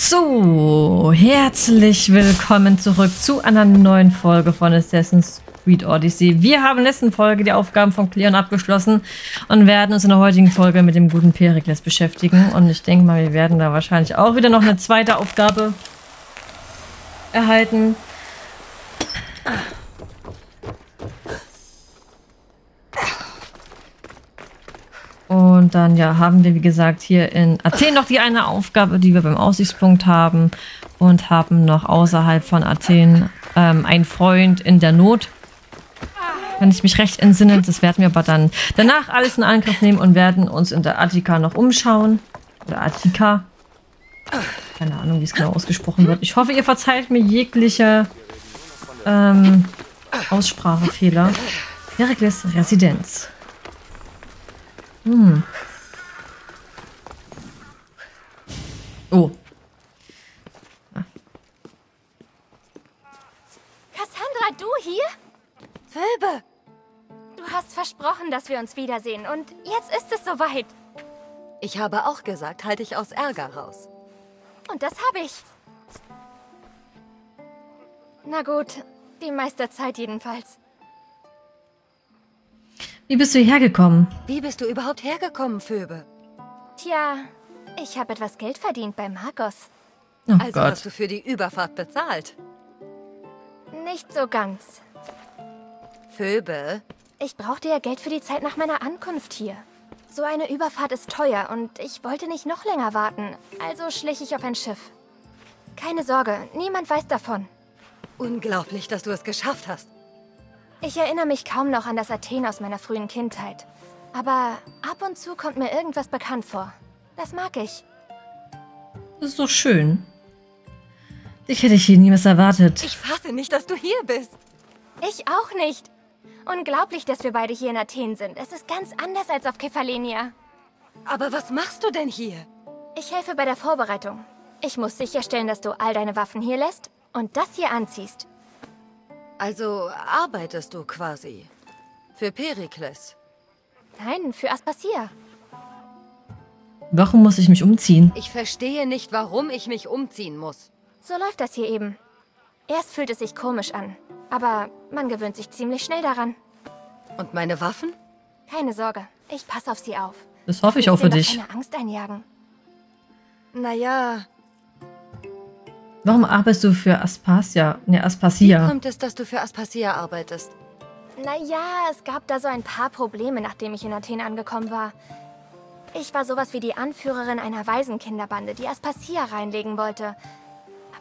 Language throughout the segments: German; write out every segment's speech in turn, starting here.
So, herzlich willkommen zurück zu einer neuen Folge von Assassin's Creed Odyssey. Wir haben in der letzten Folge die Aufgaben von Cleon abgeschlossen und werden uns in der heutigen Folge mit dem guten Perikles beschäftigen. Und ich denke mal, wir werden da wahrscheinlich auch wieder noch eine zweite Aufgabe erhalten. Und dann ja, haben wir, wie gesagt, hier in Athen noch die eine Aufgabe, die wir beim Aussichtspunkt haben. Und haben noch außerhalb von Athen ähm, einen Freund in der Not. Wenn ich mich recht entsinne, das werden wir aber dann danach alles in Angriff nehmen und werden uns in der Attika noch umschauen. Oder Attika. Keine Ahnung, wie es genau ausgesprochen wird. Ich hoffe, ihr verzeiht mir jegliche ähm, Aussprachefehler. Herakles Residenz. Hm. Oh. Cassandra, du hier? Phoebe! Du hast versprochen, dass wir uns wiedersehen und jetzt ist es soweit. Ich habe auch gesagt, halte ich aus Ärger raus. Und das habe ich. Na gut, die meiste Zeit jedenfalls. Wie bist du hierher gekommen? Wie bist du überhaupt hergekommen, Phoebe? Tja, ich habe etwas Geld verdient bei Margos. Oh Also Gott. hast du für die Überfahrt bezahlt. Nicht so ganz. Phoebe, Ich brauchte ja Geld für die Zeit nach meiner Ankunft hier. So eine Überfahrt ist teuer und ich wollte nicht noch länger warten, also schlich ich auf ein Schiff. Keine Sorge, niemand weiß davon. unglaublich, dass du es geschafft hast. Ich erinnere mich kaum noch an das Athen aus meiner frühen Kindheit. Aber ab und zu kommt mir irgendwas bekannt vor. Das mag ich. Das ist doch schön. Dich hätte ich hier niemals erwartet. Ich fasse nicht, dass du hier bist. Ich auch nicht. Unglaublich, dass wir beide hier in Athen sind. Es ist ganz anders als auf Kephalenia. Aber was machst du denn hier? Ich helfe bei der Vorbereitung. Ich muss sicherstellen, dass du all deine Waffen hier lässt und das hier anziehst. Also arbeitest du quasi. Für Perikles. Nein, für Aspasia. Warum muss ich mich umziehen? Ich verstehe nicht, warum ich mich umziehen muss. So läuft das hier eben. Erst fühlt es sich komisch an, aber man gewöhnt sich ziemlich schnell daran. Und meine Waffen? Keine Sorge, ich passe auf sie auf. Das hoffe ich auch für dich. keine Angst einjagen. Naja, Warum arbeitest du für Aspasia? Ne, wie Aspasia. kommt es, dass du für Aspasia arbeitest? Naja, es gab da so ein paar Probleme, nachdem ich in Athen angekommen war. Ich war sowas wie die Anführerin einer Waisenkinderbande, die Aspasia reinlegen wollte.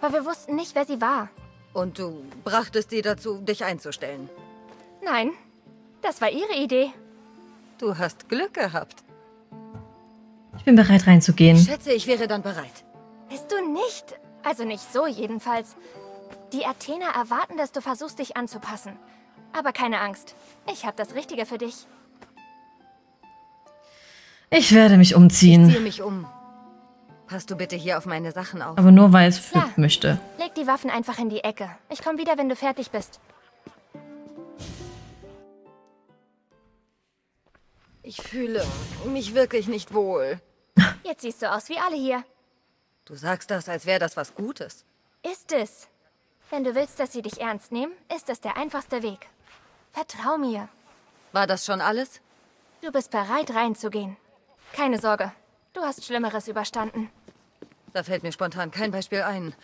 Aber wir wussten nicht, wer sie war. Und du brachtest sie dazu, dich einzustellen. Nein, das war ihre Idee. Du hast Glück gehabt. Ich bin bereit reinzugehen. Schätze, ich wäre dann bereit. Bist du nicht? Also nicht so jedenfalls. Die Athener erwarten, dass du versuchst, dich anzupassen. Aber keine Angst. Ich habe das Richtige für dich. Ich werde mich Ich umziehen. ziehe mich um. Pass du bitte hier auf meine Sachen auf. Aber nur weil es Flip Ja. möchte. Leg die Waffen einfach in die Ecke. Ich komme wieder, wenn du fertig bist. Ich fühle mich wirklich nicht wohl. Jetzt siehst du aus wie alle hier. Du sagst das, als wäre das was Gutes. Ist es. Wenn du willst, dass sie dich ernst nehmen, ist es der einfachste Weg. Vertrau mir. War das schon alles? Du bist bereit, reinzugehen. Keine Sorge. Du hast Schlimmeres überstanden. Da fällt mir spontan kein Beispiel ein.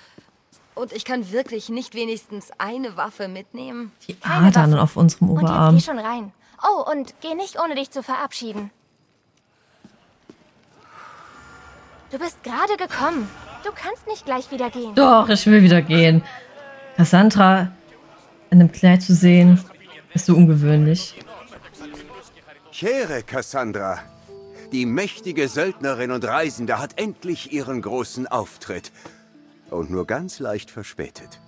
Und ich kann wirklich nicht wenigstens eine Waffe mitnehmen? Die Keine Adern auf unserem Und Oberarm. jetzt geh schon rein. Oh, und geh nicht, ohne dich zu verabschieden. Du bist gerade gekommen. Du kannst nicht gleich wieder gehen. Doch, ich will wieder gehen. Cassandra in einem Kleid zu sehen, ist so ungewöhnlich. Chere Cassandra. Die mächtige Söldnerin und Reisende hat endlich ihren großen Auftritt. Und nur ganz leicht verspätet.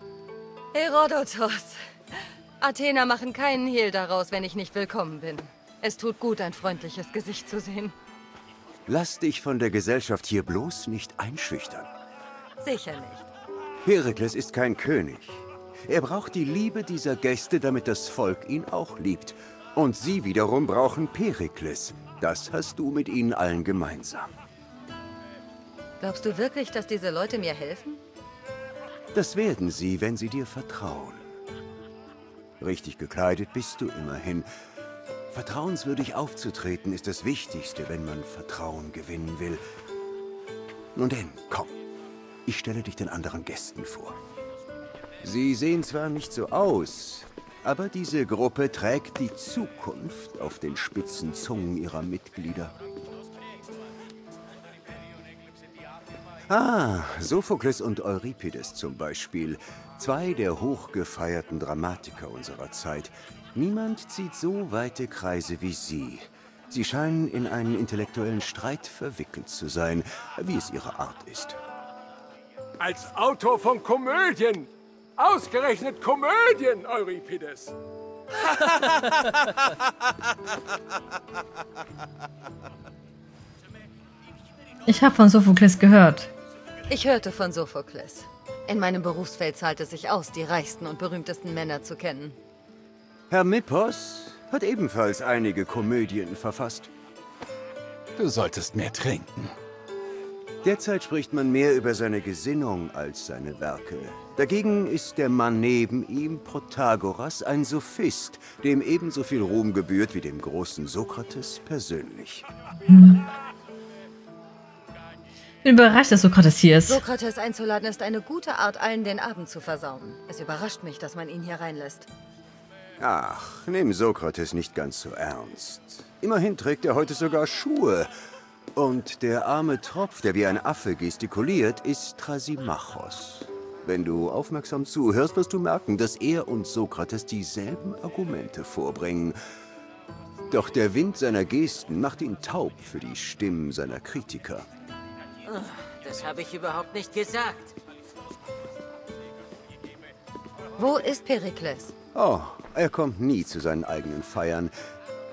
Herodotos. Athener machen keinen Hehl daraus, wenn ich nicht willkommen bin. Es tut gut, ein freundliches Gesicht zu sehen. Lass dich von der Gesellschaft hier bloß nicht einschüchtern. Sicher nicht. Herakles ist kein König. Er braucht die Liebe dieser Gäste, damit das Volk ihn auch liebt. Und sie wiederum brauchen Perikles. Das hast du mit ihnen allen gemeinsam. Glaubst du wirklich, dass diese Leute mir helfen? Das werden sie, wenn sie dir vertrauen. Richtig gekleidet bist du immerhin. Vertrauenswürdig aufzutreten ist das Wichtigste, wenn man Vertrauen gewinnen will. Nun denn, komm. Ich stelle dich den anderen Gästen vor. Sie sehen zwar nicht so aus, aber diese Gruppe trägt die Zukunft auf den spitzen Zungen ihrer Mitglieder. Ah, Sophokles und Euripides zum Beispiel. Zwei der hochgefeierten Dramatiker unserer Zeit. Niemand zieht so weite Kreise wie sie. Sie scheinen in einen intellektuellen Streit verwickelt zu sein, wie es ihre Art ist. Als Autor von Komödien! Ausgerechnet Komödien, Euripides! Ich habe von Sophokles gehört. Ich hörte von Sophokles. In meinem Berufsfeld zahlt es sich aus, die reichsten und berühmtesten Männer zu kennen. Herr Mippos hat ebenfalls einige Komödien verfasst. Du solltest mehr trinken. Derzeit spricht man mehr über seine Gesinnung als seine Werke. Dagegen ist der Mann neben ihm, Protagoras, ein Sophist, dem ebenso viel Ruhm gebührt wie dem großen Sokrates persönlich. Ich bin überrascht, dass Sokrates hier ist. Sokrates einzuladen ist eine gute Art, allen den Abend zu versauen. Es überrascht mich, dass man ihn hier reinlässt. Ach, nimm Sokrates nicht ganz so ernst. Immerhin trägt er heute sogar Schuhe. Und der arme Tropf, der wie ein Affe gestikuliert, ist Trasimachos. Wenn du aufmerksam zuhörst, wirst du merken, dass er und Sokrates dieselben Argumente vorbringen. Doch der Wind seiner Gesten macht ihn taub für die Stimmen seiner Kritiker. Das habe ich überhaupt nicht gesagt. Wo ist Perikles? Oh, er kommt nie zu seinen eigenen Feiern.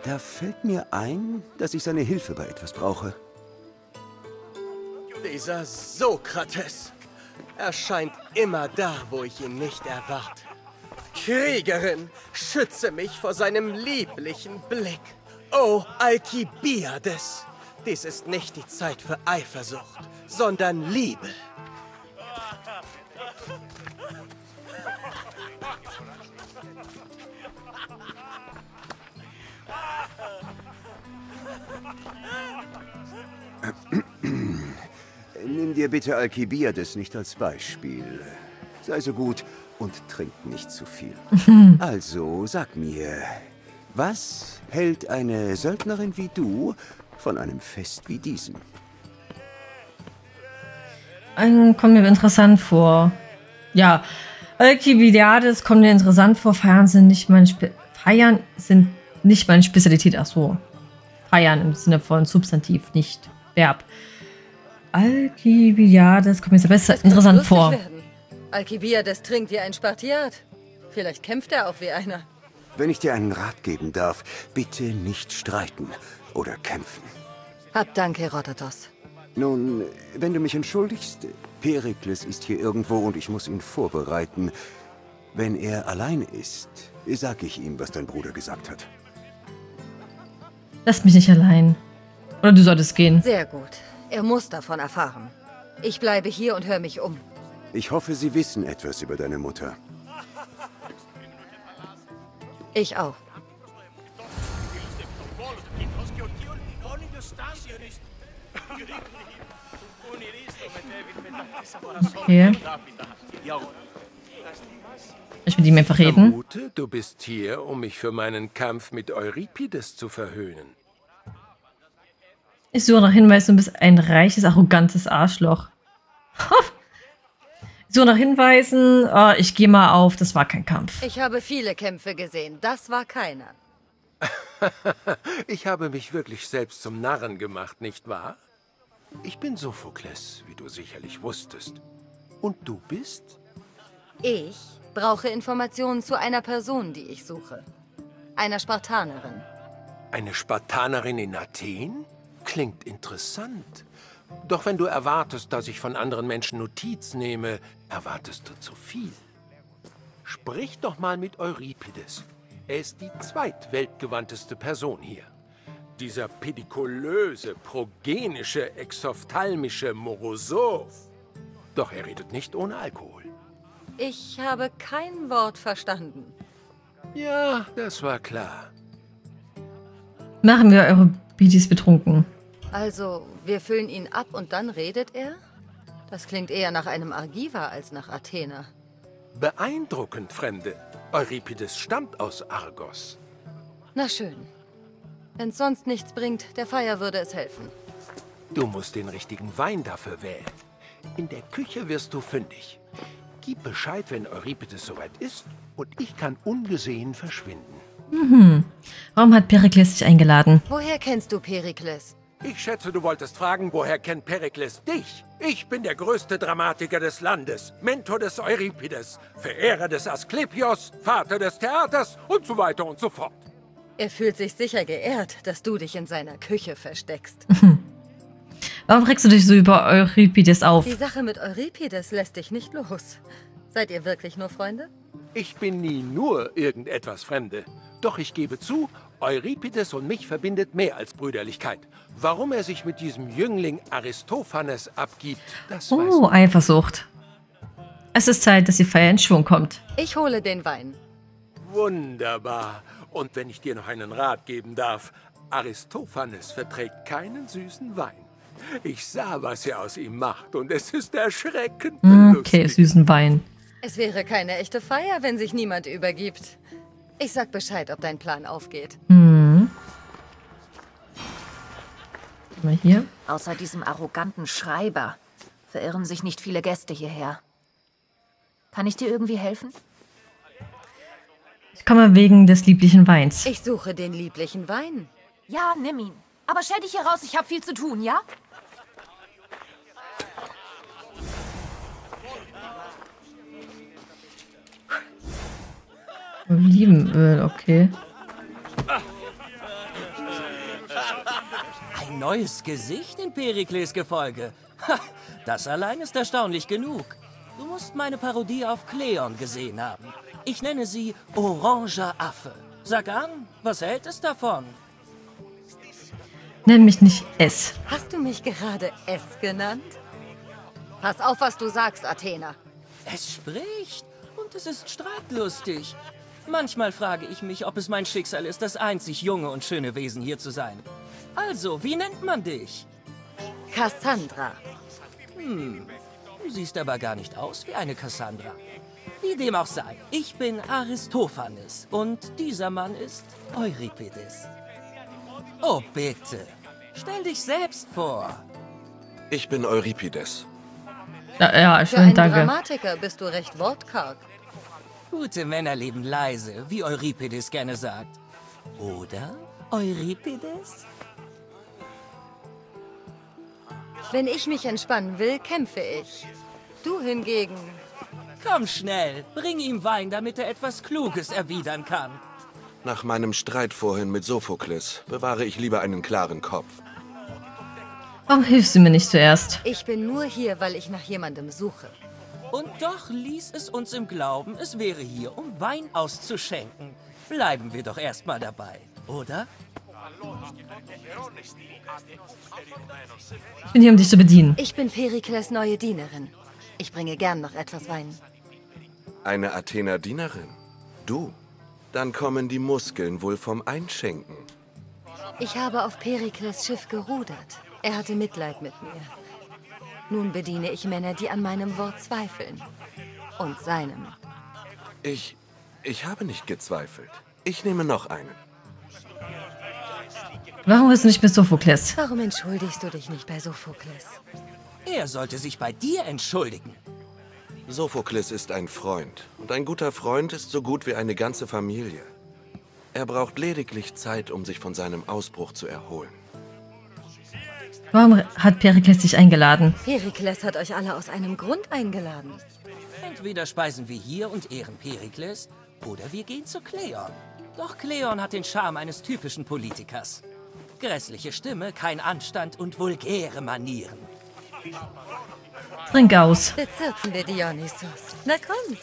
Da fällt mir ein, dass ich seine Hilfe bei etwas brauche. Dieser Sokrates erscheint immer da, wo ich ihn nicht erwarte. Kriegerin, schütze mich vor seinem lieblichen Blick. Oh, Alkibiades, dies ist nicht die Zeit für Eifersucht, sondern Liebe. Nimm dir bitte Alkibiades nicht als Beispiel. Sei so gut und trink nicht zu viel. also, sag mir, was hält eine Söldnerin wie du von einem Fest wie diesem? Ähm, kommt mir interessant vor. Ja, Alkibiades kommt mir interessant vor. Feiern sind nicht meine Spe Feiern sind nicht meine Spezialität. Ach so. Feiern im Sinne von Substantiv, nicht Verb. Alkibiades kommt mir sehr besser interessant vor. Werden. Alkibiades trinkt wie ein Spartiat. Vielleicht kämpft er auch wie einer. Wenn ich dir einen Rat geben darf, bitte nicht streiten oder kämpfen. Hab Dank, Herodotos. Nun, wenn du mich entschuldigst, Perikles ist hier irgendwo und ich muss ihn vorbereiten. Wenn er allein ist, sag ich ihm, was dein Bruder gesagt hat. Lass mich nicht allein. Oder du solltest gehen. Sehr gut. Er muss davon erfahren. Ich bleibe hier und höre mich um. Ich hoffe, sie wissen etwas über deine Mutter. Ich auch. Okay. Ich mit ihm einfach reden. Vermute, du bist hier, um mich für meinen Kampf mit Euripides zu verhöhnen. Ich suche nach Hinweisen, du bist ein reiches, arrogantes Arschloch. Ich suche nach Hinweisen. Oh, ich gehe mal auf, das war kein Kampf. Ich habe viele Kämpfe gesehen. Das war keiner. Ich habe mich wirklich selbst zum Narren gemacht, nicht wahr? Ich bin Sophokles, wie du sicherlich wusstest. Und du bist? Ich brauche Informationen zu einer Person, die ich suche. Einer Spartanerin. Eine Spartanerin in Athen? Klingt interessant. Doch wenn du erwartest, dass ich von anderen Menschen Notiz nehme, erwartest du zu viel. Sprich doch mal mit Euripides. Er ist die zweitweltgewandteste Person hier. dieser pedikulöse, progenische, exophthalmische Morosow. Doch er redet nicht ohne Alkohol. Ich habe kein Wort verstanden. Ja, das war klar. Machen wir eure Bidis betrunken. Also, wir füllen ihn ab und dann redet er? Das klingt eher nach einem Argiva als nach Athener. Beeindruckend, Fremde. Euripides stammt aus Argos. Na schön. Wenn's sonst nichts bringt, der Feier würde es helfen. Du musst den richtigen Wein dafür wählen. In der Küche wirst du fündig. Gib Bescheid, wenn Euripides soweit ist, und ich kann ungesehen verschwinden. Mhm. Warum hat Perikles dich eingeladen? Woher kennst du Perikles? Ich schätze, du wolltest fragen, woher kennt Perikles dich? Ich bin der größte Dramatiker des Landes, Mentor des Euripides, Verehrer des Asklepios, Vater des Theaters und so weiter und so fort. Er fühlt sich sicher geehrt, dass du dich in seiner Küche versteckst. Warum regst du dich so über Euripides auf? Die Sache mit Euripides lässt dich nicht los. Seid ihr wirklich nur Freunde? Ich bin nie nur irgendetwas Fremde. Doch ich gebe zu, Euripides und mich verbindet mehr als Brüderlichkeit. Warum er sich mit diesem Jüngling Aristophanes abgibt, das weiß Oh, man. Eifersucht. Es ist Zeit, dass die Feier in Schwung kommt. Ich hole den Wein. Wunderbar. Und wenn ich dir noch einen Rat geben darf, Aristophanes verträgt keinen süßen Wein. Ich sah, was er aus ihm macht, und es ist erschreckend Okay, lustig. süßen Wein. Es wäre keine echte Feier, wenn sich niemand übergibt. Ich sag Bescheid, ob dein Plan aufgeht. Mhm. Mal hier. Außer diesem arroganten Schreiber verirren sich nicht viele Gäste hierher. Kann ich dir irgendwie helfen? Ich komme wegen des lieblichen Weins. Ich suche den lieblichen Wein. Ja, nimm ihn. Aber stell dich hier raus, ich habe viel zu tun, ja? Olivenöl, okay. Ein neues Gesicht in Perikles Gefolge. Ha, das allein ist erstaunlich genug. Du musst meine Parodie auf Kleon gesehen haben. Ich nenne sie Oranger Affe. Sag an, was hält es davon? Nenn mich nicht S. Hast du mich gerade S genannt? Pass auf, was du sagst, Athena. Es spricht und es ist streitlustig. Manchmal frage ich mich, ob es mein Schicksal ist, das einzig junge und schöne Wesen hier zu sein. Also, wie nennt man dich? Cassandra. Hm, du siehst aber gar nicht aus wie eine Cassandra. Wie dem auch sei, ich bin Aristophanes und dieser Mann ist Euripides. Oh, bitte. Stell dich selbst vor. Ich bin Euripides. Ja, ja Für schön, einen danke. Dramatiker bist du recht wortkarg. Gute Männer leben leise, wie Euripides gerne sagt. Oder, Euripides? Wenn ich mich entspannen will, kämpfe ich. Du hingegen. Komm schnell, bring ihm Wein, damit er etwas Kluges erwidern kann. Nach meinem Streit vorhin mit Sophokles bewahre ich lieber einen klaren Kopf. Warum hilfst du mir nicht zuerst? Ich bin nur hier, weil ich nach jemandem suche. Und doch ließ es uns im Glauben, es wäre hier, um Wein auszuschenken. Bleiben wir doch erstmal dabei, oder? Ich bin hier, um dich zu bedienen. Ich bin Perikles neue Dienerin. Ich bringe gern noch etwas Wein. Eine Athener Dienerin? Du? Dann kommen die Muskeln wohl vom Einschenken. Ich habe auf Perikles Schiff gerudert. Er hatte Mitleid mit mir. Nun bediene ich Männer, die an meinem Wort zweifeln. Und seinem. Ich. Ich habe nicht gezweifelt. Ich nehme noch einen. Warum bist du nicht mit Sophokles? Warum entschuldigst du dich nicht bei Sophokles? Er sollte sich bei dir entschuldigen. Sophokles ist ein Freund. Und ein guter Freund ist so gut wie eine ganze Familie. Er braucht lediglich Zeit, um sich von seinem Ausbruch zu erholen. Warum hat Perikles dich eingeladen? Perikles hat euch alle aus einem Grund eingeladen. Entweder speisen wir hier und ehren Perikles, oder wir gehen zu Kleon. Doch Kleon hat den Charme eines typischen Politikers. Grässliche Stimme, kein Anstand und vulgäre Manieren. Trink aus. Bezirzen wir Dionysos. Na komm.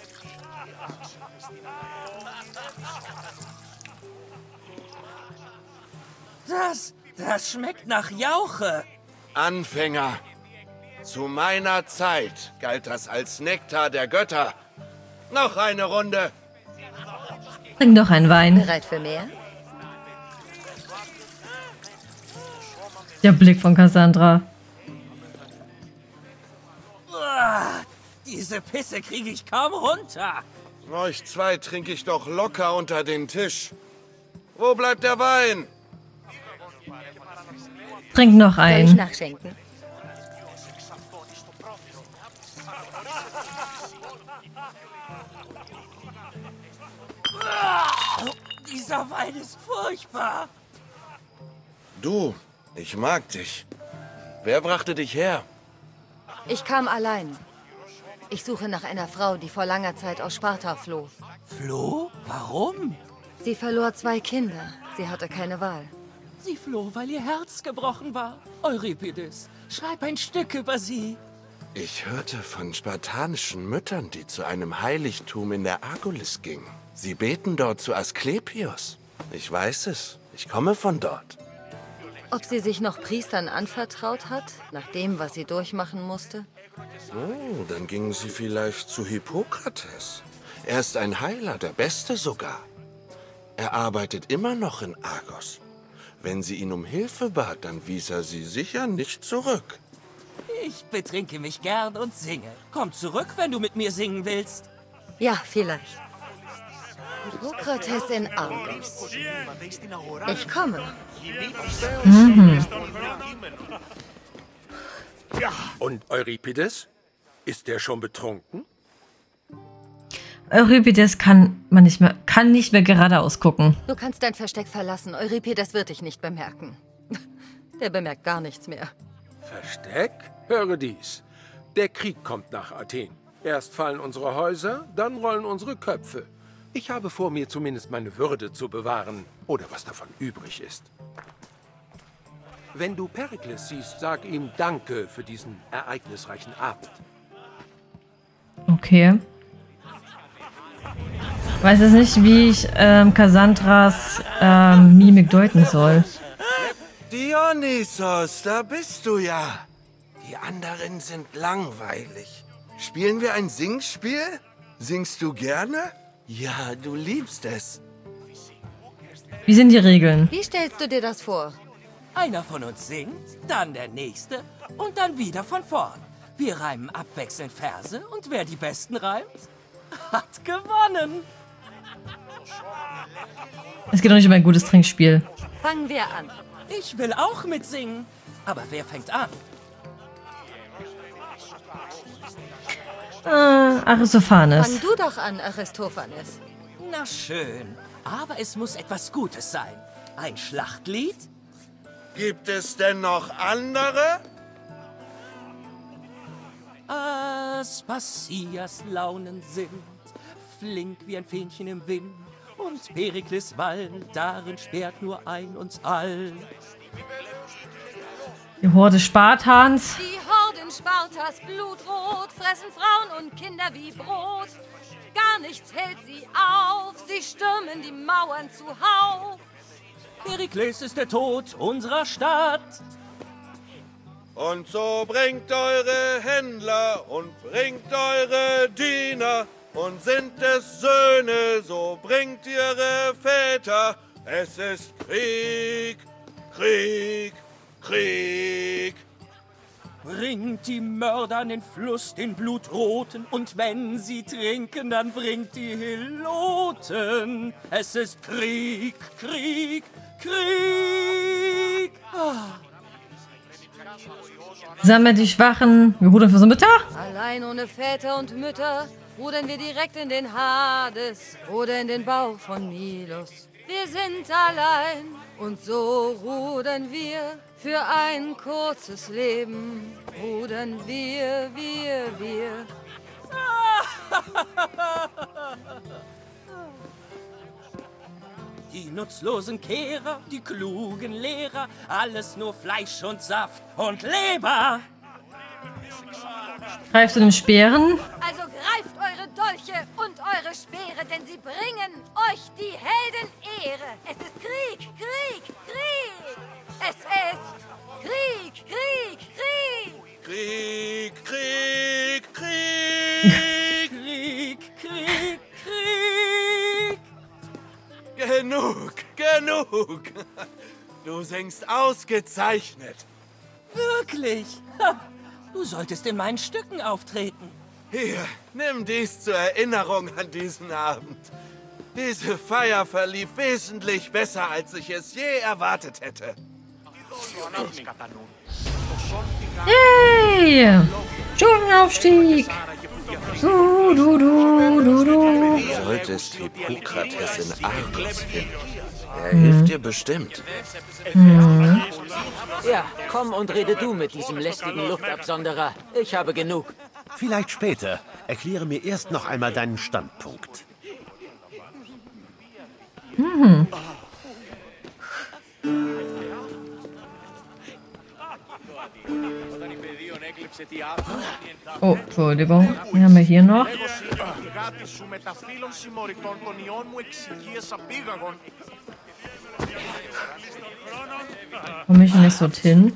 Das, Das schmeckt nach Jauche. Anfänger. Zu meiner Zeit galt das als Nektar der Götter. Noch eine Runde. Trink noch einen Wein. Bereit für mehr? Der Blick von Cassandra. Uah, diese Pisse kriege ich kaum runter. Euch zwei trinke ich doch locker unter den Tisch. Wo bleibt der Wein? Trink noch Soll ich einen. nachschenken? Dieser Wein ist furchtbar. Du, ich mag dich. Wer brachte dich her? Ich kam allein. Ich suche nach einer Frau, die vor langer Zeit aus Sparta floh. Floh? Warum? Sie verlor zwei Kinder. Sie hatte keine Wahl. Sie floh, weil ihr Herz gebrochen war. Euripides, schreib ein Stück über sie. Ich hörte von spartanischen Müttern, die zu einem Heiligtum in der Argolis gingen. Sie beten dort zu Asklepios. Ich weiß es. Ich komme von dort. Ob sie sich noch Priestern anvertraut hat, nach dem, was sie durchmachen musste? Oh, dann gingen sie vielleicht zu Hippokrates. Er ist ein Heiler, der Beste sogar. Er arbeitet immer noch in Argos. Wenn sie ihn um Hilfe bat, dann wies er sie sicher nicht zurück. Ich betrinke mich gern und singe. Komm zurück, wenn du mit mir singen willst. Ja, vielleicht. Hippokrates in Argos. Ich komme. Und Euripides? Ist der schon betrunken? Euripides kann man nicht mehr, kann nicht mehr geradeaus gucken. Du kannst dein Versteck verlassen. Euripides wird dich nicht bemerken. Der bemerkt gar nichts mehr. Versteck? Höre dies. Der Krieg kommt nach Athen. Erst fallen unsere Häuser, dann rollen unsere Köpfe. Ich habe vor, mir zumindest meine Würde zu bewahren. Oder was davon übrig ist. Wenn du Perikles siehst, sag ihm Danke für diesen ereignisreichen Abend. Okay. Weiß jetzt nicht, wie ich ähm, Cassandras ähm, Mimik deuten soll. Dionysos, da bist du ja. Die anderen sind langweilig. Spielen wir ein Singspiel? Singst du gerne? Ja, du liebst es. Wie sind die Regeln? Wie stellst du dir das vor? Einer von uns singt, dann der nächste und dann wieder von vorn. Wir reimen abwechselnd Verse und wer die besten reimt, hat gewonnen. Es geht doch nicht um ein gutes Trinkspiel. Fangen wir an. Ich will auch mitsingen. Aber wer fängt an? Äh, Aristophanes. Fang du doch an, Aristophanes. Na schön. Aber es muss etwas Gutes sein. Ein Schlachtlied? Gibt es denn noch andere? Aspasias Launen sind flink wie ein Fähnchen im Wind. Und Perikles Wald, darin sperrt nur ein uns all. Die Horde Spartans. Die Horden Spartas blutrot fressen Frauen und Kinder wie Brot. Gar nichts hält sie auf, sie stürmen die Mauern zuhauf. Perikles ist der Tod unserer Stadt. Und so bringt eure Händler und bringt eure Diener. Und sind es Söhne, so bringt ihre Väter. Es ist Krieg, Krieg, Krieg. Bringt die Mörder an den Fluss, den Blutroten, und wenn sie trinken, dann bringt die Heloten. Es ist Krieg, Krieg, Krieg. Ah. Sammelt die Schwachen. Wir rudern für so Mütter. Allein ohne Väter und Mütter rudern wir direkt in den Hades oder in den Bauch von Milos. Wir sind allein und so rudern wir für ein kurzes Leben. Rudern wir, wir, wir. Die nutzlosen Kehrer, die klugen Lehrer, alles nur Fleisch und Saft und Leber. Greifst du den Speeren? Also greift eure Dolche und eure Speere, denn sie bringen euch die Heldenehre. Es ist Krieg. Du singst ausgezeichnet. Wirklich? Ha, Du solltest in meinen Stücken auftreten. Hier, nimm dies zur Erinnerung an diesen Abend. Diese Feier verlief wesentlich besser, als ich es je erwartet hätte. Yay! Stufenaufstieg! Du, du, du, du, du. Du solltest Hippokrates in Argos finden. Er hilft dir bestimmt. Ja, komm und rede du mit diesem lästigen Luftabsonderer. Ich habe genug. Vielleicht später. Erkläre mir erst noch einmal deinen Standpunkt. Oh, Entschuldigung. Was haben wir hier noch? Komme ich nicht dorthin?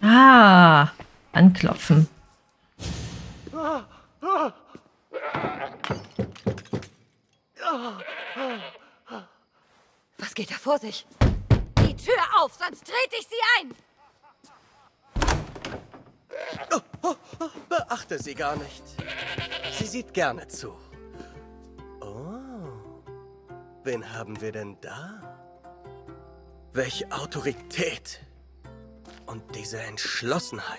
Ah, ah, anklopfen. Was geht da vor sich? Die Tür auf, sonst trete ich sie ein! Beachte sie gar nicht. Sie sieht gerne zu. Wen haben wir denn da? Welche Autorität und diese Entschlossenheit.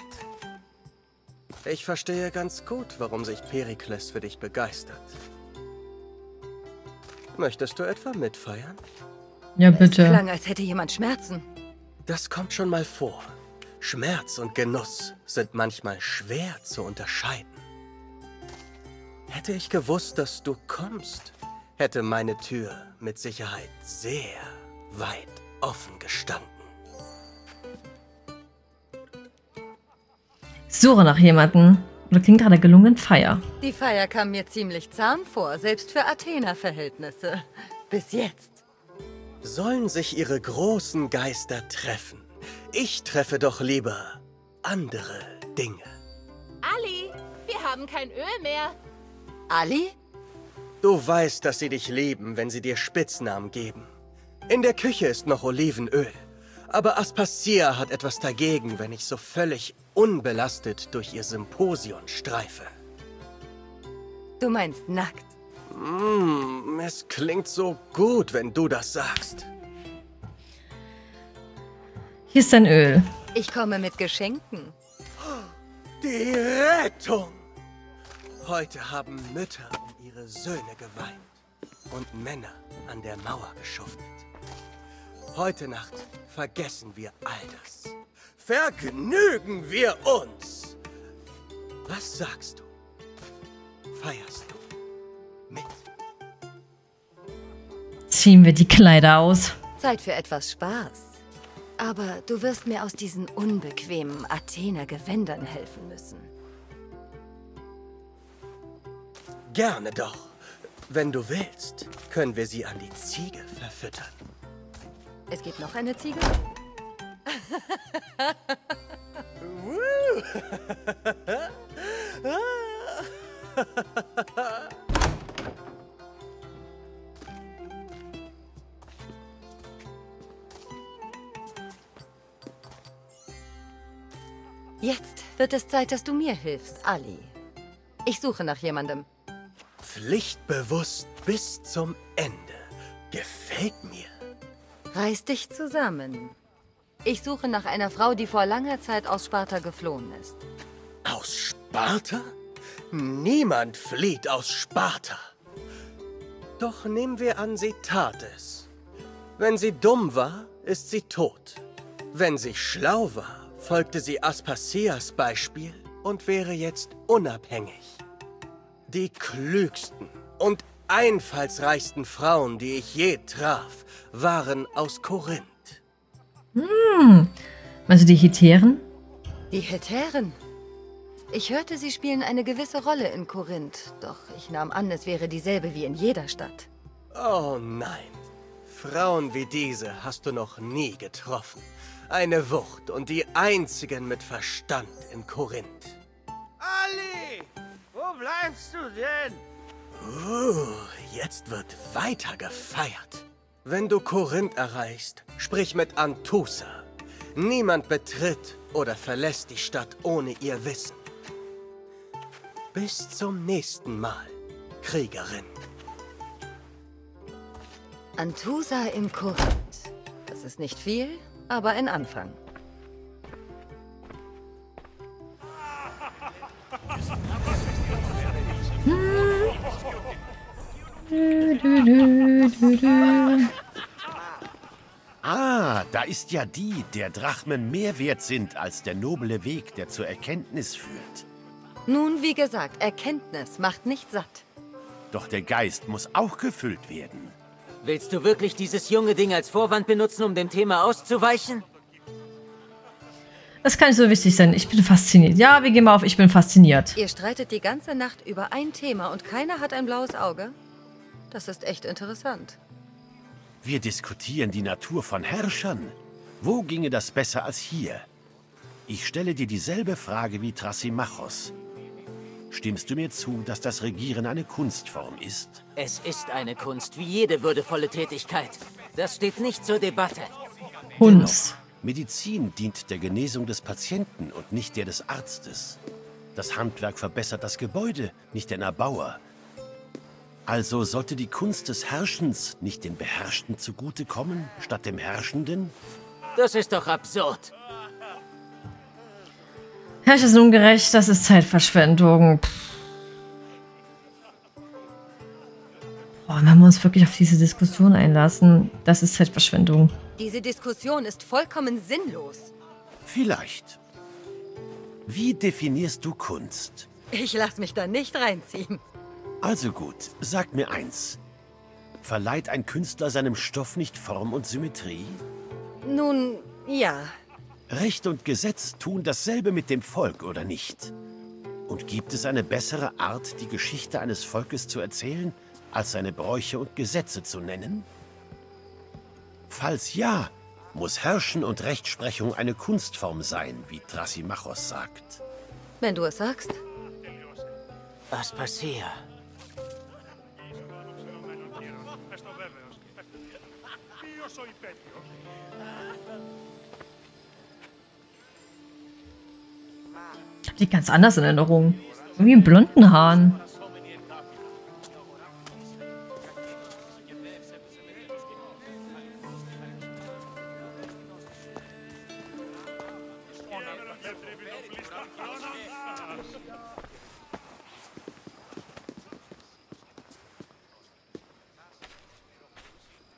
Ich verstehe ganz gut, warum sich Perikles für dich begeistert. Möchtest du etwa mitfeiern? Ja, Es bitte. klang, als hätte jemand Schmerzen. Das kommt schon mal vor. Schmerz und Genuss sind manchmal schwer zu unterscheiden. Hätte ich gewusst, dass du kommst, hätte meine Tür mit Sicherheit sehr weit offen gestanden. Suche nach jemanden. Oder klingt gerade gelungenen Feier. Die Feier kam mir ziemlich zahm vor, selbst für Athena-Verhältnisse. Bis jetzt. Sollen sich ihre großen Geister treffen? Ich treffe doch lieber andere Dinge. Ali, wir haben kein Öl mehr. Ali? Du weißt, dass sie dich lieben, wenn sie dir Spitznamen geben. In der Küche ist noch Olivenöl. Aber Aspasia hat etwas dagegen, wenn ich so völlig unbelastet durch ihr Symposion streife. Du meinst nackt. Mm, es klingt so gut, wenn du das sagst. Hier ist dein Öl. Ich komme mit Geschenken. Die Rettung! Heute haben Mütter ihre Söhne geweint und Männer an der Mauer geschuftet. Heute Nacht vergessen wir all das. Vergnügen wir uns! Was sagst du? Feierst du mit? Ziehen wir die Kleider aus. Zeit für etwas Spaß. Aber du wirst mir aus diesen unbequemen Athener-Gewändern helfen müssen. Gerne doch. Wenn du willst, können wir sie an die Ziege verfüttern. Es gibt noch eine Ziege? Jetzt wird es Zeit, dass du mir hilfst, Ali. Ich suche nach jemandem. Pflichtbewusst bis zum Ende. Gefällt mir. Reiß dich zusammen. Ich suche nach einer Frau, die vor langer Zeit aus Sparta geflohen ist. Aus Sparta? Niemand flieht aus Sparta. Doch nehmen wir an, sie tat es. Wenn sie dumm war, ist sie tot. Wenn sie schlau war, folgte sie Aspasias Beispiel und wäre jetzt unabhängig. Die klügsten und einfallsreichsten Frauen, die ich je traf, waren aus Korinth. Hm. Also die Hetären? Die Hetären. Ich hörte, sie spielen eine gewisse Rolle in Korinth, doch ich nahm an, es wäre dieselbe wie in jeder Stadt. Oh nein. Frauen wie diese hast du noch nie getroffen. Eine Wucht und die einzigen mit Verstand in Korinth. Wo bleibst du denn? Uh, jetzt wird weiter gefeiert. Wenn du Korinth erreichst, sprich mit Antusa. Niemand betritt oder verlässt die Stadt ohne ihr Wissen. Bis zum nächsten Mal, Kriegerin. Antusa in Korinth. Das ist nicht viel, aber ein Anfang. Du, du, du, du, du. Ah, da ist ja die, der Drachmen mehr wert sind als der noble Weg, der zur Erkenntnis führt. Nun, wie gesagt, Erkenntnis macht nicht satt. Doch der Geist muss auch gefüllt werden. Willst du wirklich dieses junge Ding als Vorwand benutzen, um dem Thema auszuweichen? Das kann nicht so wichtig sein. Ich bin fasziniert. Ja, wir gehen mal auf, ich bin fasziniert. Ihr streitet die ganze Nacht über ein Thema und keiner hat ein blaues Auge? Das ist echt interessant. Wir diskutieren die Natur von Herrschern. Wo ginge das besser als hier? Ich stelle dir dieselbe Frage wie Thrasymachos. Stimmst du mir zu, dass das Regieren eine Kunstform ist? Es ist eine Kunst, wie jede würdevolle Tätigkeit. Das steht nicht zur Debatte. Kunst. Medizin dient der Genesung des Patienten und nicht der des Arztes. Das Handwerk verbessert das Gebäude, nicht den Erbauer. Also sollte die Kunst des Herrschens nicht den Beherrschten zugutekommen, statt dem Herrschenden? Das ist doch absurd. Herrscher ist ungerecht, das ist Zeitverschwendung. Pff. Boah, wenn wir uns wirklich auf diese Diskussion einlassen, das ist Zeitverschwendung. Diese Diskussion ist vollkommen sinnlos. Vielleicht. Wie definierst du Kunst? Ich lass mich da nicht reinziehen. Also gut, sag mir eins. Verleiht ein Künstler seinem Stoff nicht Form und Symmetrie? Nun, ja. Recht und Gesetz tun dasselbe mit dem Volk, oder nicht? Und gibt es eine bessere Art, die Geschichte eines Volkes zu erzählen, als seine Bräuche und Gesetze zu nennen? Falls ja, muss Herrschen und Rechtsprechung eine Kunstform sein, wie Thrasymachos sagt. Wenn du es sagst. Was passiert? Die ganz anders in Erinnerung. Irgendwie in blonden Haaren.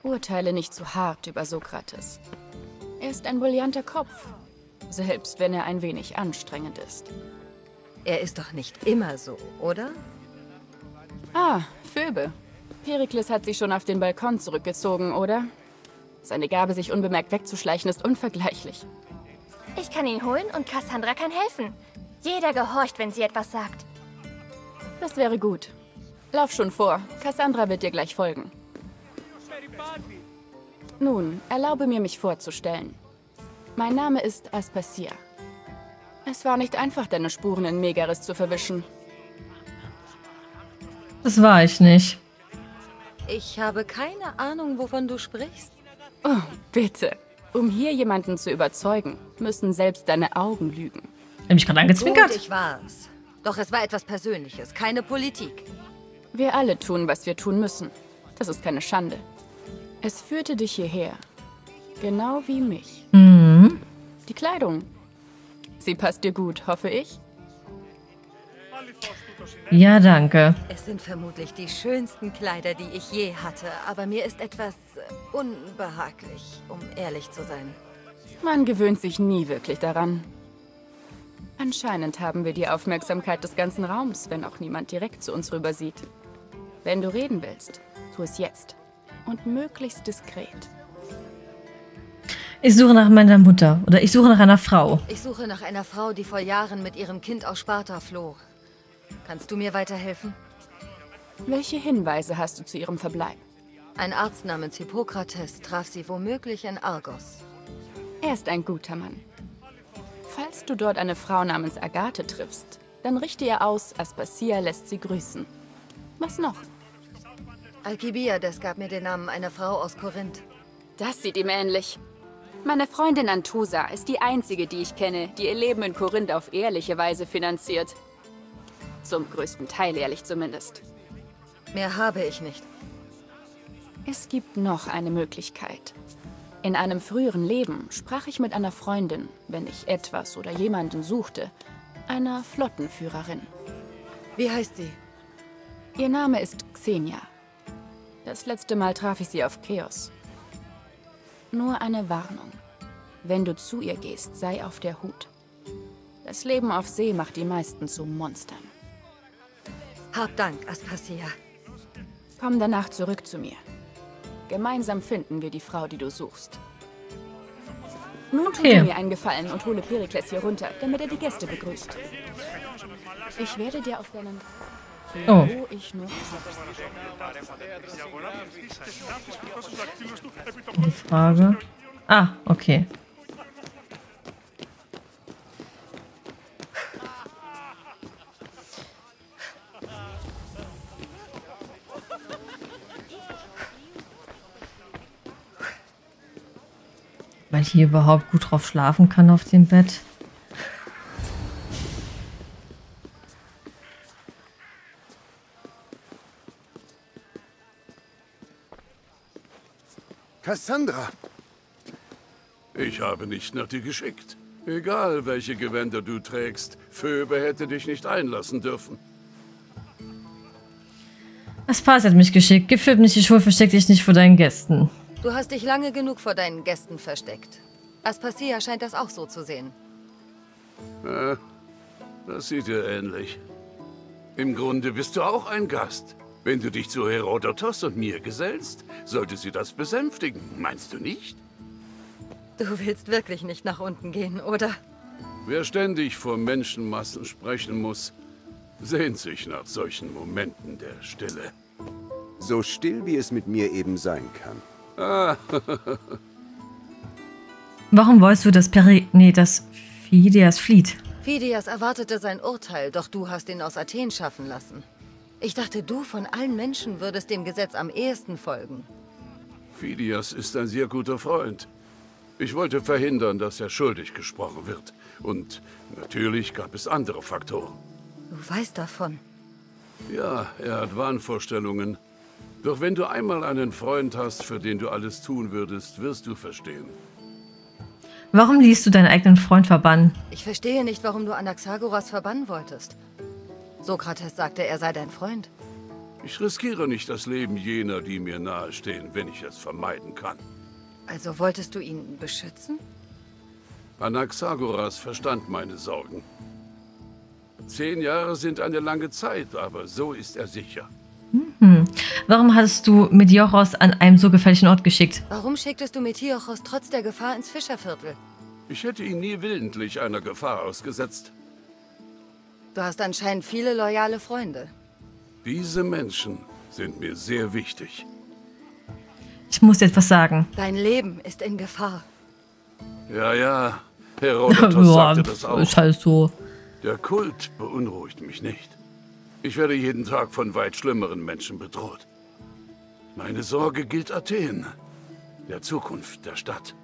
Urteile nicht zu hart über Sokrates. Er ist ein brillanter Kopf, selbst wenn er ein wenig anstrengend ist. Er ist doch nicht immer so, oder? Ah, Phoebe. Perikles hat sich schon auf den Balkon zurückgezogen, oder? Seine Gabe, sich unbemerkt wegzuschleichen, ist unvergleichlich. Ich kann ihn holen und Cassandra kann helfen. Jeder gehorcht, wenn sie etwas sagt. Das wäre gut. Lauf schon vor. Cassandra wird dir gleich folgen. Nun, erlaube mir, mich vorzustellen. Mein Name ist Aspasia. Es war nicht einfach, deine Spuren in Megaris zu verwischen. Das war ich nicht. Ich habe keine Ahnung, wovon du sprichst. Oh, bitte. Um hier jemanden zu überzeugen, müssen selbst deine Augen lügen. Hab mich gerade angezwinkert? Gut, ich war's. Doch es war etwas Persönliches, keine Politik. Wir alle tun, was wir tun müssen. Das ist keine Schande. Es führte dich hierher. Genau wie mich. Mhm. Die Kleidung. Sie passt dir gut, hoffe ich. Ja, danke. Es sind vermutlich die schönsten Kleider, die ich je hatte, aber mir ist etwas äh, unbehaglich, um ehrlich zu sein. Man gewöhnt sich nie wirklich daran. Anscheinend haben wir die Aufmerksamkeit des ganzen Raums, wenn auch niemand direkt zu uns rüber sieht. Wenn du reden willst, tu es jetzt. Und möglichst diskret. Ich suche nach meiner Mutter. Oder ich suche nach einer Frau. Ich suche nach einer Frau, die vor Jahren mit ihrem Kind aus Sparta floh. Kannst du mir weiterhelfen? Welche Hinweise hast du zu ihrem Verbleib? Ein Arzt namens Hippokrates traf sie womöglich in Argos. Er ist ein guter Mann. Falls du dort eine Frau namens Agathe triffst, dann richte ihr aus, Aspasia lässt sie grüßen. Was noch? Alkibiades gab mir den Namen einer Frau aus Korinth. Das sieht ihm ähnlich. Meine Freundin Antusa ist die einzige, die ich kenne, die ihr Leben in Korinth auf ehrliche Weise finanziert. Zum größten Teil ehrlich zumindest. Mehr habe ich nicht. Es gibt noch eine Möglichkeit. In einem früheren Leben sprach ich mit einer Freundin, wenn ich etwas oder jemanden suchte, einer Flottenführerin. Wie heißt sie? Ihr Name ist Xenia. Das letzte Mal traf ich sie auf Chaos. Nur eine Warnung. Wenn du zu ihr gehst, sei auf der Hut. Das Leben auf See macht die meisten zu Monstern. Hab Dank, Aspasia. Komm danach zurück zu mir. Gemeinsam finden wir die Frau, die du suchst. Nun tu Okay. mir einen Gefallen und hole Perikles hier runter, damit er die Gäste begrüßt. Ich werde dir auf deinen... Oh. Nur... Die Frage. Ah, okay. Weil ich hier überhaupt gut drauf schlafen kann auf dem Bett. Cassandra! Ich habe nicht nach dir geschickt. Egal, welche Gewänder du trägst, Phoebe hätte dich nicht einlassen dürfen. Aspas hat mich geschickt. Gib nicht die Schuld, versteck dich nicht vor deinen Gästen. Du hast dich lange genug vor deinen Gästen versteckt. Aspasia scheint das auch so zu sehen. Äh, das sieht dir ähnlich. Im Grunde bist du auch ein Gast. Wenn du dich zu Herodotos und mir gesellst, sollte sie das besänftigen, meinst du nicht? Du willst wirklich nicht nach unten gehen, oder? Wer ständig vor Menschenmassen sprechen muss, sehnt sich nach solchen Momenten der Stille. So still, wie es mit mir eben sein kann. Ah, Warum wolltest du, dass Peri... Nee, dass Phidias flieht? Phidias erwartete sein Urteil, doch du hast ihn aus Athen schaffen lassen. Ich dachte, du von allen Menschen würdest dem Gesetz am ehesten folgen. Phidias ist ein sehr guter Freund. Ich wollte verhindern, dass er schuldig gesprochen wird. Und natürlich gab es andere Faktoren. Du weißt davon. Ja, er hat Wahnvorstellungen. Doch wenn du einmal einen Freund hast, für den du alles tun würdest, wirst du verstehen. Warum ließt du deinen eigenen Freund verbannen? Ich verstehe nicht, warum du Anaxagoras verbannen wolltest. Sokrates sagte, er sei dein Freund. Ich riskiere nicht das Leben jener, die mir nahestehen, wenn ich es vermeiden kann. Also wolltest du ihn beschützen? Anaxagoras verstand meine Sorgen. Zehn Jahre sind eine lange Zeit, aber so ist er sicher. Hm. Warum hast du Mediochos an einem so gefährlichen Ort geschickt? Warum schicktest du Metiochos trotz der Gefahr ins Fischerviertel? Ich hätte ihn nie willentlich einer Gefahr ausgesetzt. Du hast anscheinend viele loyale Freunde. Diese Menschen sind mir sehr wichtig. Ich muss dir etwas sagen. Dein Leben ist in Gefahr. Ja, ja, Herodotos sagte das auch. ist halt so. Der Kult beunruhigt mich nicht. Ich werde jeden Tag von weit schlimmeren Menschen bedroht. Meine Sorge gilt Athen, der Zukunft der Stadt.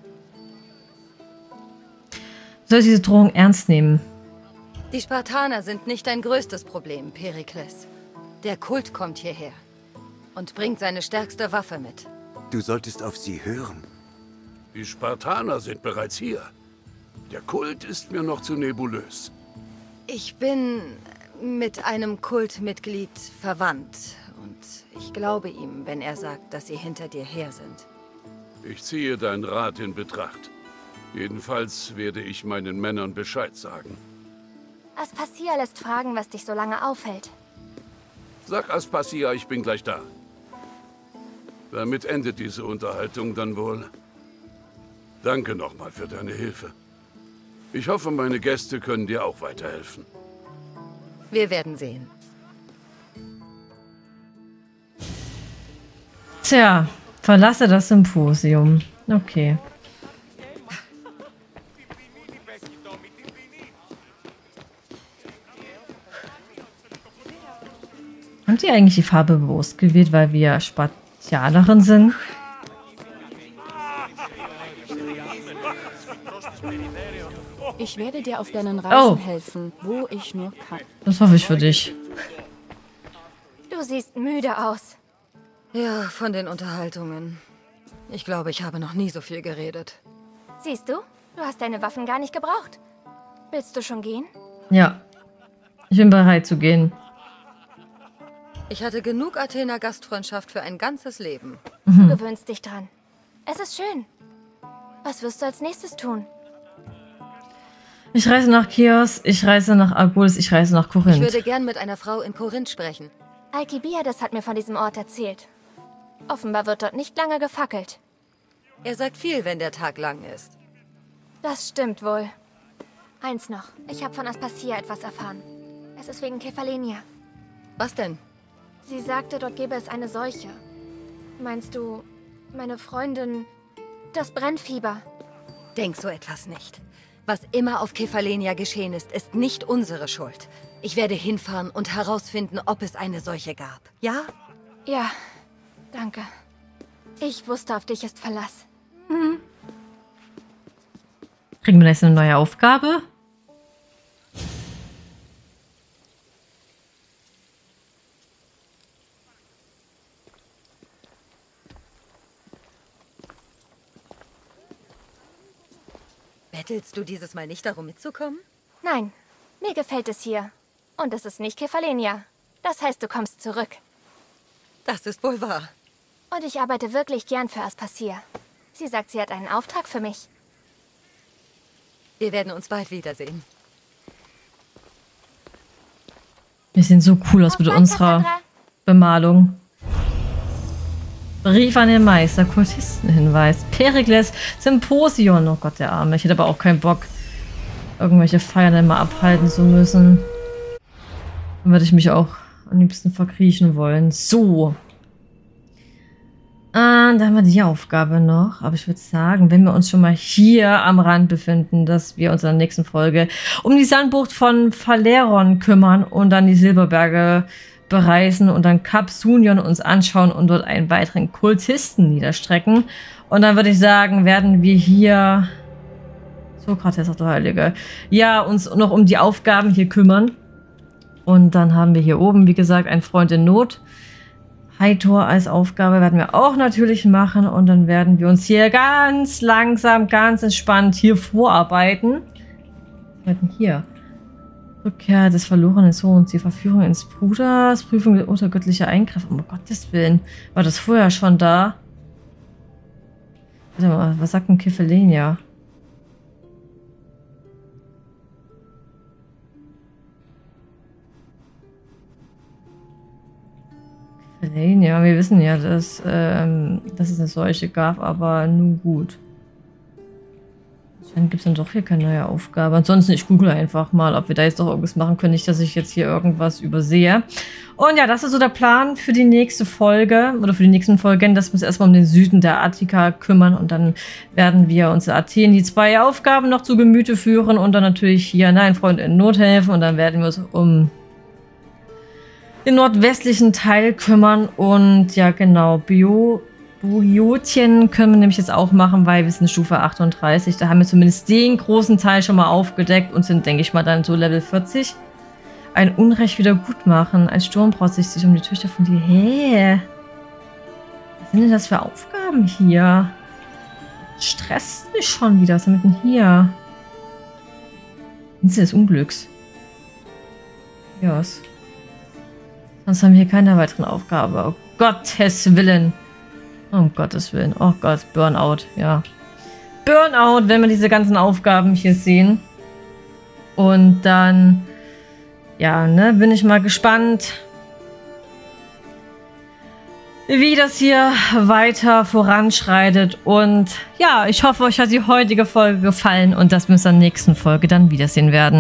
Soll ich diese Drohung ernst nehmen? Die Spartaner sind nicht dein größtes Problem, Perikles. Der Kult kommt hierher und bringt seine stärkste Waffe mit. Du solltest auf sie hören. Die Spartaner sind bereits hier. Der Kult ist mir noch zu nebulös. Ich bin mit einem Kultmitglied verwandt und ich glaube ihm, wenn er sagt, dass sie hinter dir her sind. Ich ziehe deinen Rat in Betracht. Jedenfalls werde ich meinen Männern Bescheid sagen. Aspasia lässt fragen, was dich so lange aufhält. Sag Aspasia, ich bin gleich da. Damit endet diese Unterhaltung dann wohl. Danke nochmal für deine Hilfe. Ich hoffe, meine Gäste können dir auch weiterhelfen. Wir werden sehen. Tja, Verlasse das Symposium. Okay. Eigentlich die Farbe bewusst gewählt, weil wir Spatialerin sind? Ich werde dir auf deinen Reisen oh. helfen, wo ich nur kann. Das hoffe ich für dich. Du siehst müde aus. Ja, von den Unterhaltungen. Ich glaube, ich habe noch nie so viel geredet. Siehst du? Du hast deine Waffen gar nicht gebraucht. Willst du schon gehen? Ja. Ich bin bereit zu gehen. Ich hatte genug Athener Gastfreundschaft für ein ganzes Leben. Mhm. Du gewöhnst dich dran. Es ist schön. Was wirst du als nächstes tun? Ich reise nach Chios, ich reise nach Argolis, ich reise nach Korinth. Ich würde gern mit einer Frau in Korinth sprechen. Alkibiades hat mir von diesem Ort erzählt. Offenbar wird dort nicht lange gefackelt. Er sagt viel, wenn der Tag lang ist. Das stimmt wohl. Eins noch. Ich habe von Aspasia etwas erfahren. Es ist wegen Kephalenia. Was denn? Sie sagte, dort gäbe es eine Seuche. Meinst du, meine Freundin... Das Brennfieber? Denk so etwas nicht. Was immer auf Kephalenia geschehen ist, ist nicht unsere Schuld. Ich werde hinfahren und herausfinden, ob es eine Seuche gab. Ja? Ja, danke. Ich wusste, auf dich ist Verlass. Mhm. Kriegen wir jetzt eine neue Aufgabe? Bettelst du dieses Mal nicht darum mitzukommen? Nein, mir gefällt es hier. Und es ist nicht Kefalenia. Das heißt, du kommst zurück. Das ist wohl wahr. Und ich arbeite wirklich gern für Aspasia. Sie sagt, sie hat einen Auftrag für mich. Wir werden uns bald wiedersehen. Wir sehen so cool aus mit unserer Bemalung. Brief an den Meister, Kultistenhinweis, Perikles, Symposion. Oh Gott, der Arme. Ich hätte aber auch keinen Bock, irgendwelche Feiern immer abhalten zu müssen. Dann würde ich mich auch am liebsten verkriechen wollen. So. Ah, da haben wir die Aufgabe noch. Aber ich würde sagen, wenn wir uns schon mal hier am Rand befinden, dass wir uns in der nächsten Folge um die Sandbucht von Phaleron kümmern und dann die Silberberge bereisen und dann Kap Sunion uns anschauen und dort einen weiteren Kultisten niederstrecken. Und dann würde ich sagen, werden wir hier... Sokrates, auch der Heilige. Ja, uns noch um die Aufgaben hier kümmern. Und dann haben wir hier oben, wie gesagt, einen Freund in Not. Hightor als Aufgabe werden wir auch natürlich machen. Und dann werden wir uns hier ganz langsam, ganz entspannt hier vorarbeiten. Was hier? Rückkehr des verlorenen Sohns, die Verführung ins Bruders, Prüfung unter göttlicher Eingriff. Um Gottes Willen. War das vorher schon da? Warte mal, was sagt denn Kiffelenia? Kiffelenia, wir wissen ja, dass, ähm, dass es eine Seuche gab, aber nun gut. Dann gibt es dann doch hier keine neue Aufgabe. Ansonsten, ich google einfach mal, ob wir da jetzt doch irgendwas machen können. Nicht, dass ich jetzt hier irgendwas übersehe. Und ja, das ist so der Plan für die nächste Folge oder für die nächsten Folgen, dass wir uns erstmal um den Süden der Attika kümmern und dann werden wir uns in Athen die zwei Aufgaben noch zu Gemüte führen und dann natürlich hier nein, Freund in Not helfen und dann werden wir uns um den nordwestlichen Teil kümmern und ja genau, Bio Bugiotien können wir nämlich jetzt auch machen, weil wir sind Stufe 38. Da haben wir zumindest den großen Teil schon mal aufgedeckt und sind, denke ich mal, dann so Level 40. Ein Unrecht wieder gut machen. Ein Sturm braucht sich um die Töchter von dir. Hä? Was sind denn das für Aufgaben hier? Stresst mich schon wieder. Was ist denn hier? Insel des Unglücks. Ja, was? Sonst haben wir hier keine weiteren Aufgaben. Oh Gottes Willen. Um Gottes Willen. Oh Gott, Burnout, ja. Burnout, wenn wir diese ganzen Aufgaben hier sehen. Und dann, ja, ne, bin ich mal gespannt, wie das hier weiter voranschreitet. Und ja, ich hoffe, euch hat die heutige Folge gefallen und dass wir uns in der nächsten Folge dann wiedersehen werden.